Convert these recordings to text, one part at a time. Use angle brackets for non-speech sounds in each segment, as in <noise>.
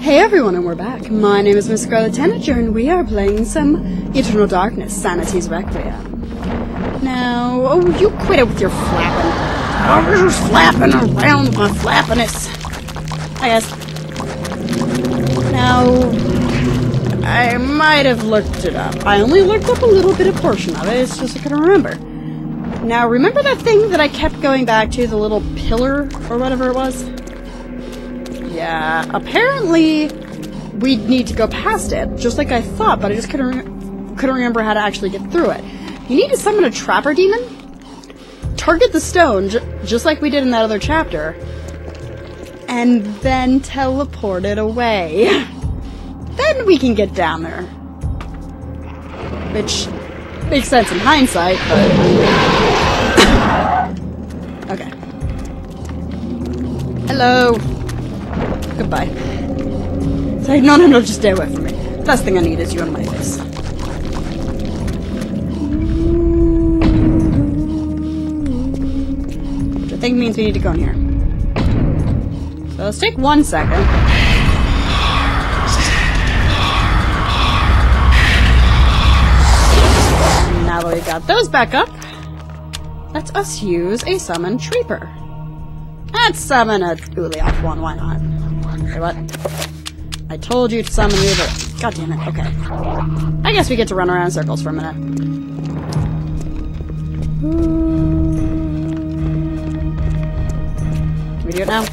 Hey everyone, and we're back. My name is Miss Scarlet Tanager, and we are playing some Eternal Darkness, Sanity's Requiem. Now, oh, you quit it with your flapping. Oh, I was just flapping around my flappiness. I guess. Now, I might have looked it up. I only looked up a little bit of portion of it, it's just I couldn't remember. Now, remember that thing that I kept going back to, the little pillar, or whatever it was? Yeah, apparently we need to go past it, just like I thought, but I just couldn't re couldn't remember how to actually get through it. You need to summon a trapper demon, target the stone, just like we did in that other chapter, and then teleport it away. <laughs> then we can get down there. Which makes sense in hindsight, but... <coughs> okay. Hello. Goodbye. Like, no, no, no, just stay away from me. Last thing I need is you on my face. Which I think means we need to go in here. So let's take one second. Now that we got those back up, let us use a summon Treeper. Let's summon a Ulyaoth one, why not? Wait, what? I told you to summon you, but... God damn it, okay. I guess we get to run around in circles for a minute. Can we do it now?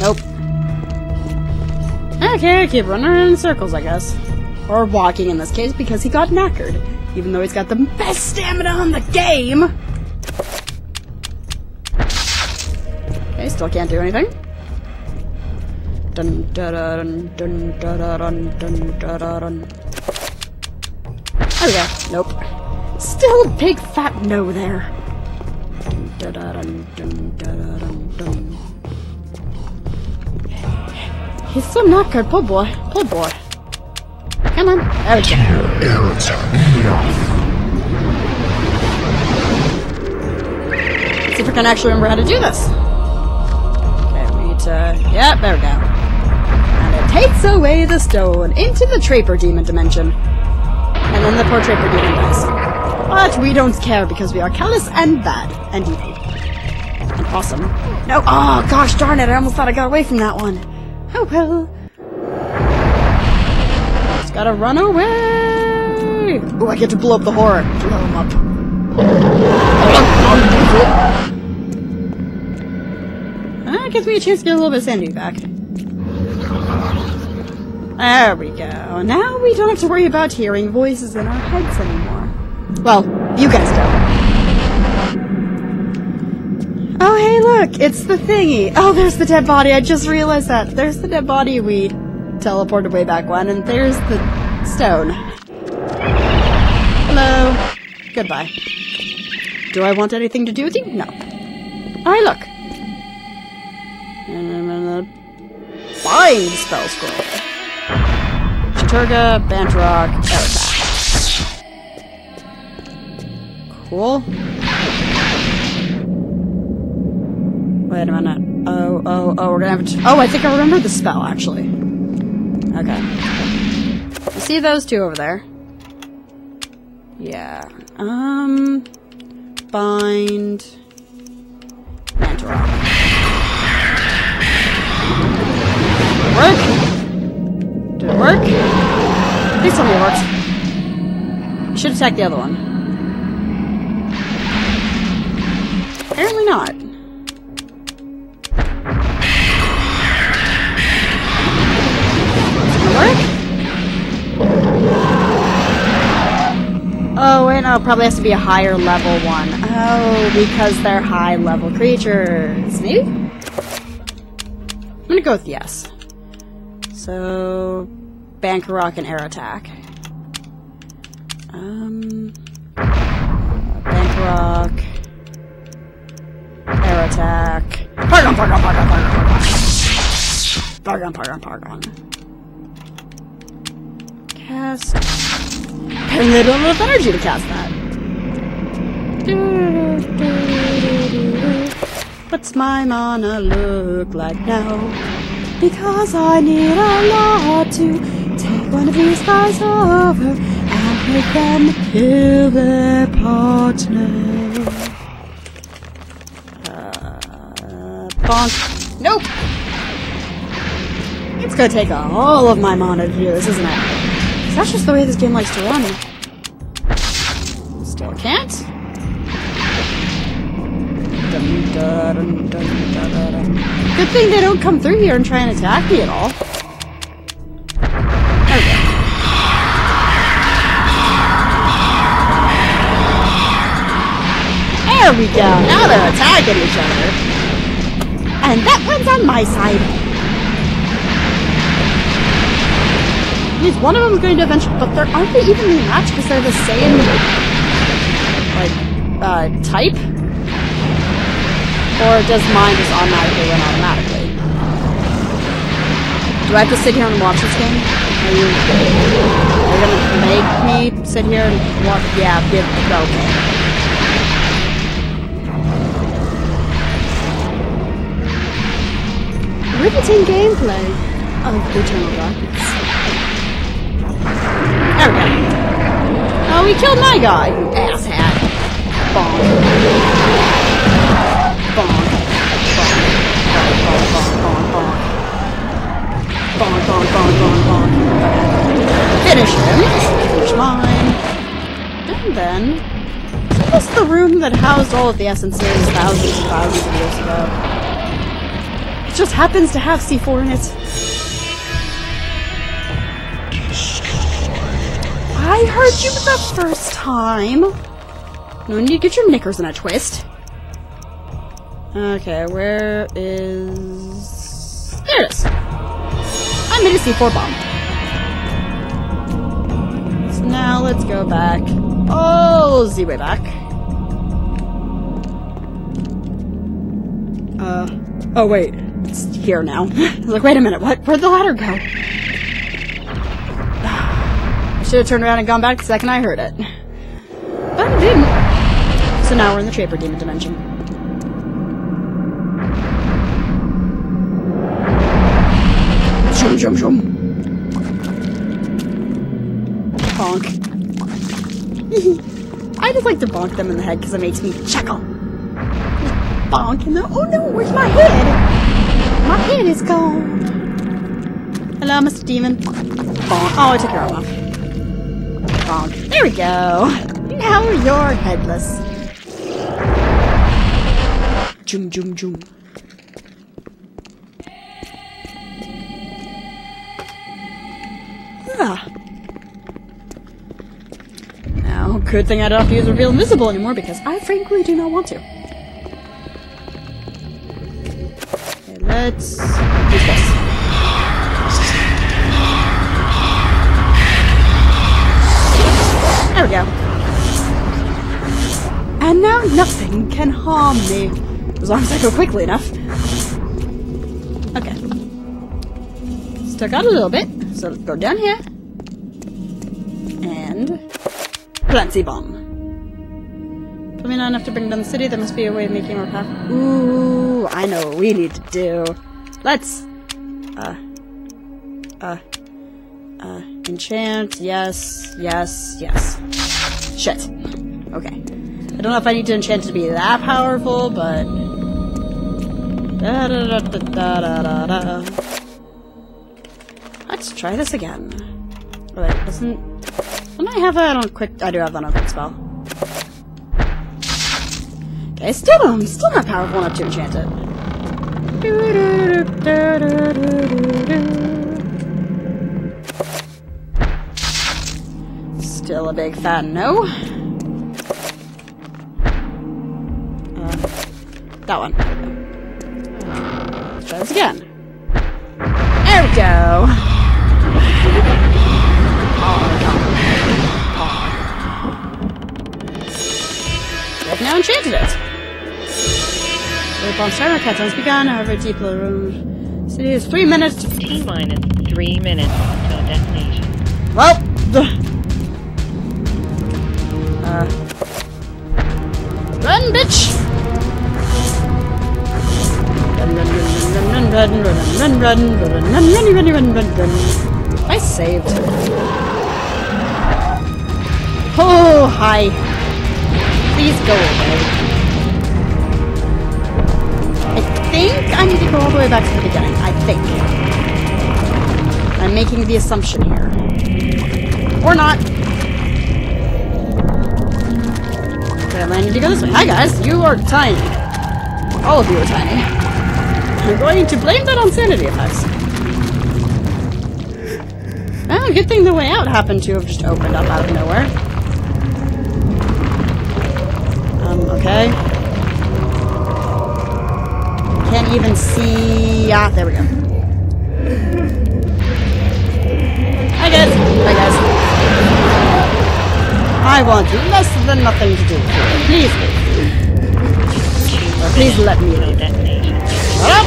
Nope. Okay, I keep running around in circles, I guess. Or walking in this case, because he got knackered. Even though he's got the best stamina on the game! Okay, still can't do anything. Dun dun dun dun dun dun. We go. Nope. Still a big fat no there. Dun dun dun dun dun. He's poor boy. Poor boy. Come on. There we go. See if I can actually remember how to do this. Okay, we need to... Yep, there we go. Takes away the stone into the Trapper Demon dimension. And then the poor Trapper Demon dies. But we don't care because we are callous and bad and evil. And awesome. No, oh gosh darn it, I almost thought I got away from that one. Oh well. Just gotta run away! Oh, I get to blow up the horror. Blow him up. That gives me a chance to get a little bit of sanity back. There we go. Now we don't have to worry about hearing voices in our heads anymore. Well, you guys don't. Oh, hey, look! It's the thingy! Oh, there's the dead body! I just realized that. There's the dead body we teleported way back when, and there's the stone. Hello. Goodbye. Do I want anything to do with you? No. Alright, look. Find spell scroll. Chattur'gha, Bankorok, Aretak. Cool. Wait a minute. Oh, oh, oh, we're gonna have to. Oh, I think I remember the spell, actually. Okay. See those two over there? Yeah. Um. Bind. Mantorok. Work? Did it work? Please tell works. Should attack the other one. Apparently not. Oh, wait, no, probably has to be a higher level one. Oh, because they're high level creatures. Maybe? I'm gonna go with yes. So, Bankorok and Aretak. Um, Bankorok, Aretak. Pardon, pardon, pardon, pardon, pardon. Pardon, pardon, pardon. Cast. And they don't have enough energy to cast that. What's my mana look like now? Because I need a lot to one of these guys over and make them kill their partner. Uh, bonk. Nope! It's gonna take all of my mana to do this, isn't it? That's just the way this game likes to run. Still can't. Good thing they don't come through here and try and attack me at all. There we go. Now they're attacking each other. And that one's on my side. Least one of them's going to eventually, but they're aren't they evenly matched because they're the same like uh, type? Or does mine just automatically win automatically? Do I have to sit here and watch this game? Are you, are you gonna make me sit here and watch? Yeah, give okay. Riveting gameplay of Eternal Darkness. There we go. Oh, we killed my guy, you asshat. Bonk. Bonk. Bonk. Bonk, bonk, bonk, bonk, bonk. Bonk, bonk, bonk, bonk. Finish him. Finish mine. And then... Is the room that housed all of the essences thousands and thousands of years ago? It just happens to have C4 in it. I heard you for the first time. No need to get your knickers in a twist. Okay, where is... There it is. I made a C4 bomb. So now let's go back. Oh, Z-way back. Uh, oh wait, here now. I was like, wait a minute, what? Where'd the ladder go? I should have turned around and gone back the second I heard it. But I didn't. So now we're in the Trapper Demon dimension. Shum shum shum. Bonk. <laughs> I just like to bonk them in the head because it makes me chuckle. Bonk in the. Oh no, where's my head? My head is gone. Hello, Mr. Demon. Oh, I took your arm off. Bonk. There we go. Now you're headless. Jum jum jum. Ah. Now, good thing I don't have to use Reveal Invisible anymore because I frankly do not want to. Let's use this. There we go. And now nothing can harm me. As long as I go quickly enough. Okay. Stuck out a little bit. So let's go down here. And... Plenty bomb. Not enough to bring down the city. There must be a way of making more powerful. Ooh, I know what we need to do. Let's... Uh... Uh... Uh... Enchant. Yes. Yes. Yes. Shit. Okay. I don't know if I need to enchant to be that powerful, but... Da da da. Let's try this again. Wait, doesn't... Don't I have that on quick... I do have that on quick spell. Still don't, still not powerful enough to enchant it. Still a big fat no. Uh, that one. Let's try this again. There we go. I've now enchanted it. The bomb starter cat has begun, however deep the room. City is three minutes. T minus three minutes until destination. Well, the. Uh. Run, bitch! Dun, dun, dun, dun, run, run, run, run, run, run, run, run, run, run, run, run, run. I saved. Oh, hi. Please go away. Think I need to go all the way back to the beginning. I think. I'm making the assumption here. Or not. Okay, I need to go this way. Hi guys, you are tiny. All of you are tiny. I'm going to blame that on sanity effects. Oh, good thing the way out happened to have just opened up out of nowhere. Um, okay. Even see... Ah, there we go. Hi guys! Hi guys. I want less than nothing to do. Please. Or please let me No leave. detonation. Shut up!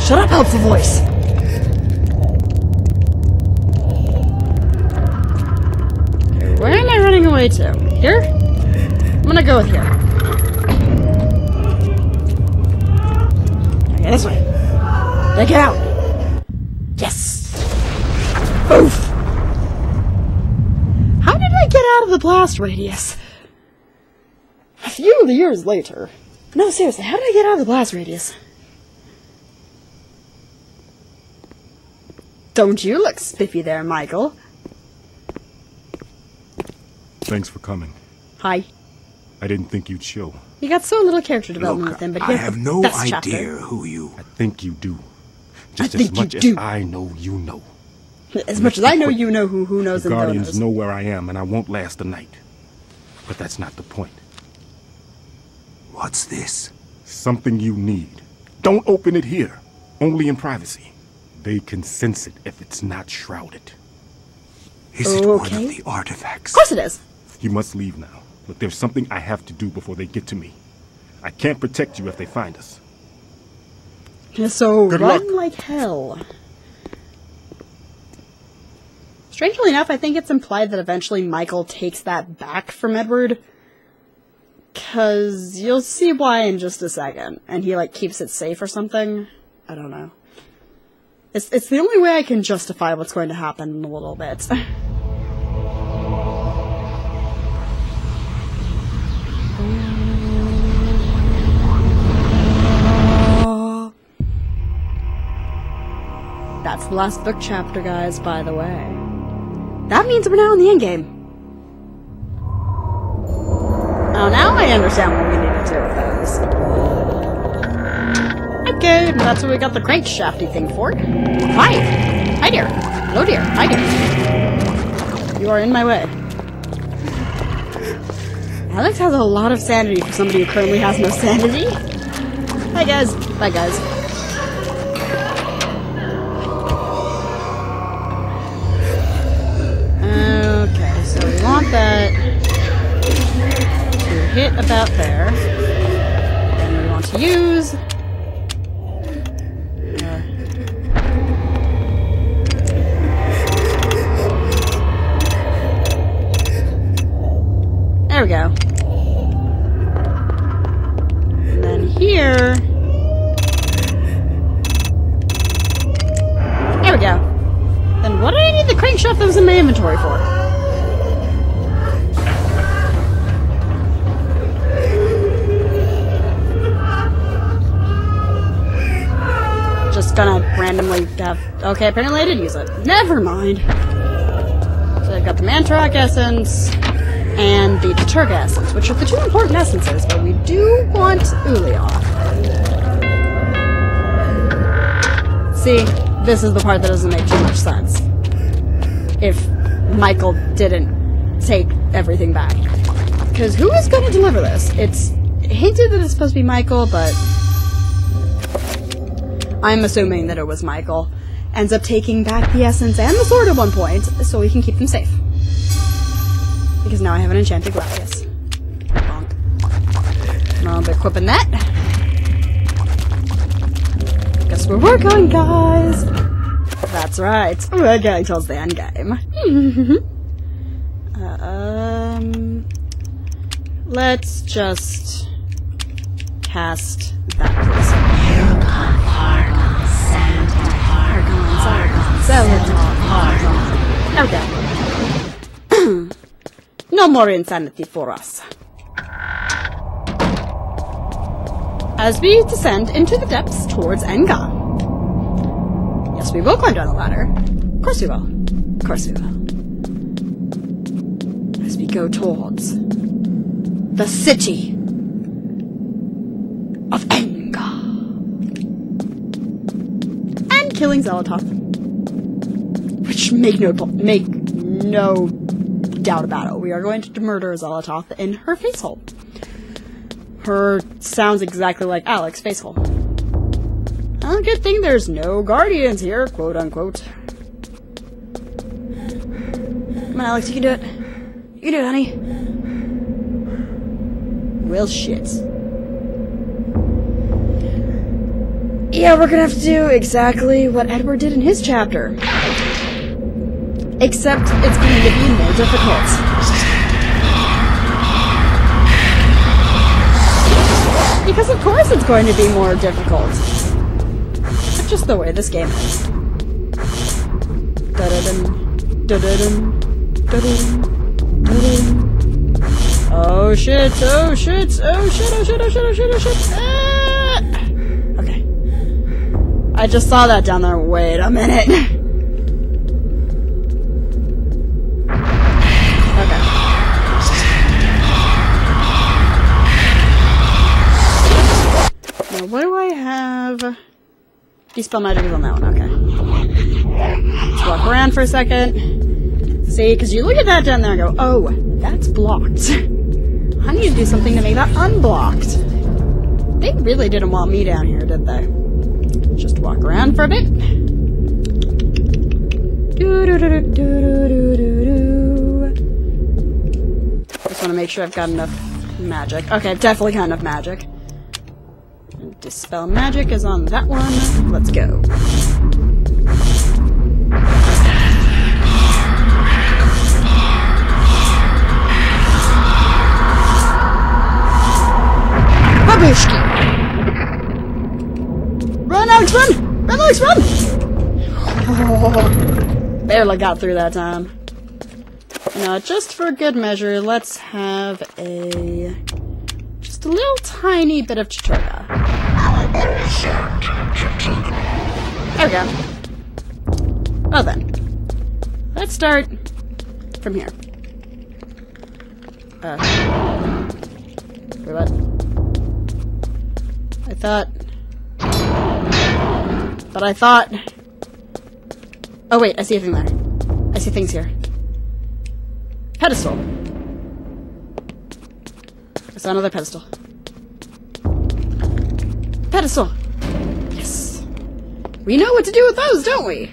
Shut up, helpful voice! Where am I running away to? Here? I'm gonna go with here. Okay, this way. Take it out! Yes! Oof! How did I get out of the blast radius? A few years later. No, seriously, how did I get out of the blast radius? Don't you look spiffy there, Michael? Thanks for coming. Hi. I didn't think you'd show. You got so little character development with him, but I here's have the no best idea chapter. who you. I think you do. Just I think as you much do. as I know you know. As much as I know, you know who who knows The and don't Guardians knows. know where I am, and I won't last the night. But that's not the point. What's this? Something you need. Don't open it here. Only in privacy. They can sense it if it's not shrouded. Is it one of the artifacts? Of course it is. You must leave now. But there's something I have to do before they get to me. I can't protect you if they find us. So Good run luck. like hell. Strangely enough, I think it's implied that eventually Michael takes that back from Edward. Cause you'll see why in just a second. And he like keeps it safe or something. I don't know. It's it's the only way I can justify what's going to happen in a little bit. <laughs> That's the last book chapter, guys, by the way. That means we're now in the endgame. Oh, now I understand what we need to do with those. Okay, that's what we got the crankshafty thing for. Hi! Hi dear! Hello dear! Hi dear! You are in my way. Alex has a lot of sanity for somebody who currently has no sanity. Hi guys! Bye guys. About there. And we want to use. Okay, apparently I did use it. Never mind. So I've got the Mantorok Essence and the Turg Essence, which are the two important essences, but we do want Ulyaoth. See, this is the part that doesn't make too much sense. If Michael didn't take everything back. Because who is going to deliver this? It's hinted that it's supposed to be Michael, but I'm assuming that it was Michael. Ends up taking back the essence and the sword at one point, so we can keep them safe. Because now I have an enchanted Gladius. I'll be equipping that. Guess where we're going, guys! That's right. We're going towards the end game. <laughs> um, let's just cast that. <clears throat> No more insanity for us. As we descend into the depths towards Ehn'gha. Yes, we will climb down the ladder. Of course we will. Of course we will. As we go towards the city of Ehn'gha. And killing Xel'lotath. Make no make no doubt about it. We are going to murder Xel'lotath in her face hole. Her sounds exactly like Alex face hole. Oh, good thing there's no guardians here, quote unquote. Come on, Alex, you can do it. You can do it, honey. Well, shit. Yeah, we're gonna have to do exactly what Edward did in his chapter. Except it's going to be more difficult. Because of course it's going to be more difficult. That's just the way this game is. Da-da-dum, da-da-dum, da-dum, da-dum. Oh shit, oh shit, oh shit, oh shit, oh shit, oh shit, oh shit. Ah! Okay. I just saw that down there. Wait a minute. <laughs> Dispel magic is on that one, okay. Let's walk around for a second. See, because you look at that down there and go, oh, that's blocked. <laughs> I need to do something to make that unblocked. They really didn't want me down here, did they? Just walk around for a bit. Do do do do do do do. Just want to make sure I've got enough magic. Okay, definitely got enough magic. Dispel magic is on that one. Let's go. Babushki! Run, Alex, run! Run, Alex, run! Oh, barely got through that time. Now, just for good measure, let's have a... just a little tiny bit of Chattur'gha. There we go. Well then. Let's start from here. Uh... What? I thought... But I thought... Oh wait, I see a thing there. I see things here. Pedestal. I saw another pedestal. Pedestal! We know what to do with those, don't we?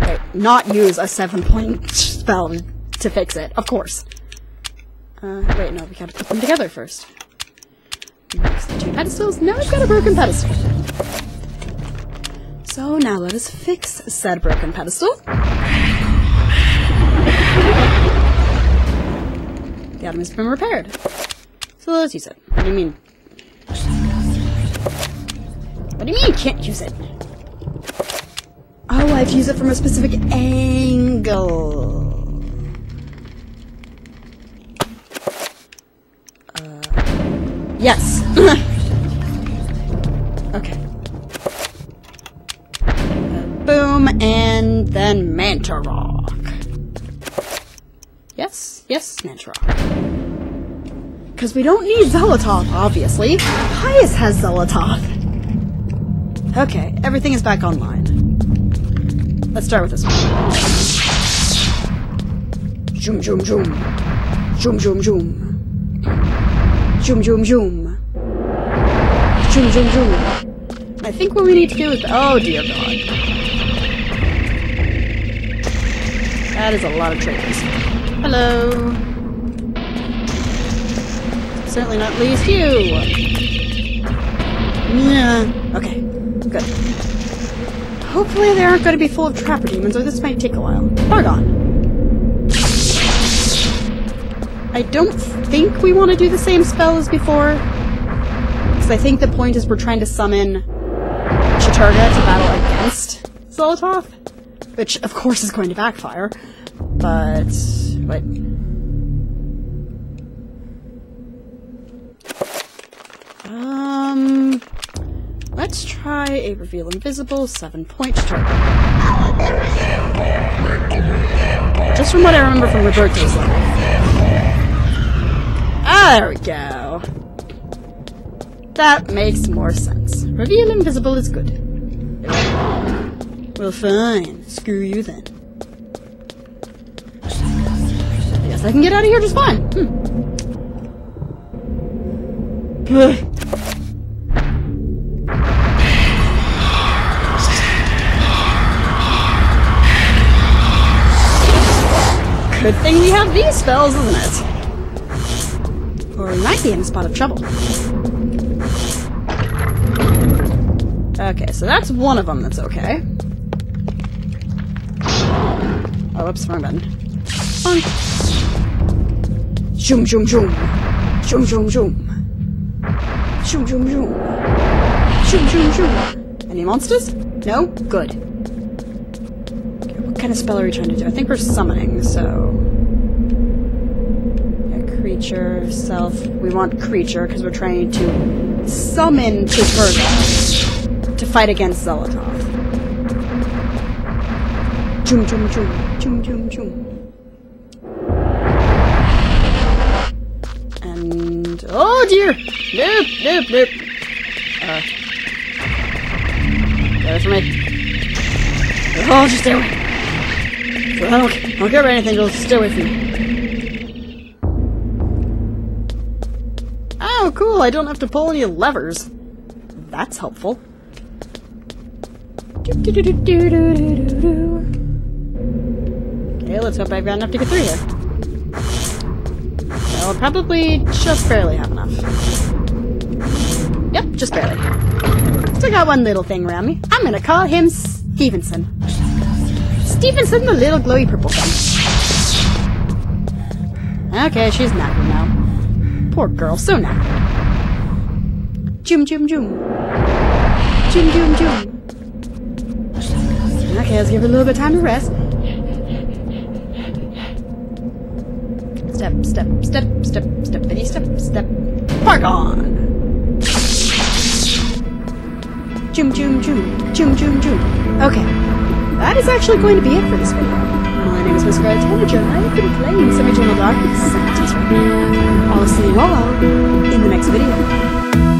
Wait, not use a seven point spell to fix it, of course. Uh, wait, no, we gotta put them together first. Mix two pedestals. Now I've got a broken pedestal. So now let us fix said broken pedestal. The item has been repaired. So let's use it. What do you mean? What do you mean you can't use it? Oh, I have to use it from a specific angle. Uh, yes. <laughs> okay. Uh, boom, and then Mantorok. Yes, yes, Mantorok. Because we don't need Xel'lotath, obviously. Pious has Xel'lotath. Okay, everything is back online. Let's start with this one. Zoom, zoom, zoom. Zoom, zoom, zoom. Zoom, zoom, zoom. Zoom, zoom, zoom. I think what we need to do is... Oh, dear God. That is a lot of triggers. Hello. Certainly not least you. Yeah. Okay. Good. Hopefully they aren't going to be full of trapper demons, or this might take a while. Pargon! I don't think we want to do the same spell as before, because I think the point is we're trying to summon Chattur'gha to battle against Xel'lotath, which of course is going to backfire, but... wait. um, let's try a reveal invisible seven point turret. Just from what I remember from Roberto's level. Ah, there we go. That makes more sense. Reveal invisible is good. Well, fine. Screw you then. I guess I can get out of here just fine. Hmm. <sighs> Good thing we have these spells, isn't it? Or we might be in a spot of trouble. Okay, so that's one of them that's okay. Oh, whoops, wrong button. Zoom, zoom, zoom. Zoom, zoom, zoom. Zoom, zoom, zoom. Zoom, zoom, zoom. Any monsters? No? Good. Kind of spell are we trying to do? I think we're summoning, so... Yeah, creature, self. We want creature, because we're trying to summon Chattur'gha to fight against Xel'lotath. Zoom, zoom, zoom. Zoom, zoom, zoom. And... Oh dear! Nope, nope, nope. Uh... Get away me. Oh, just stay away. I don't, I don't care about anything, just stay from me. Oh, cool, I don't have to pull any levers. That's helpful. Okay, let's hope I've got enough to get through here. I'll probably just barely have enough. Yep, just barely. Still got one little thing around me. I'm gonna call him Stevenson. Stevenson, the little glowy purple thing. Okay, she's knackered now. Poor girl, so knackered. Joom, joom, joom. Joom, joom, joom. Okay, let's give her a little bit of time to rest. Step, step, step, step, step, bitty, step, step. Park on! Joom, joom, joom, joom, joom, joom. Okay, that is actually going to be it for this video. My name is Miss Red Tanager, and I've been playing Semi-Eternal Darkness. I'll see you all in the next video.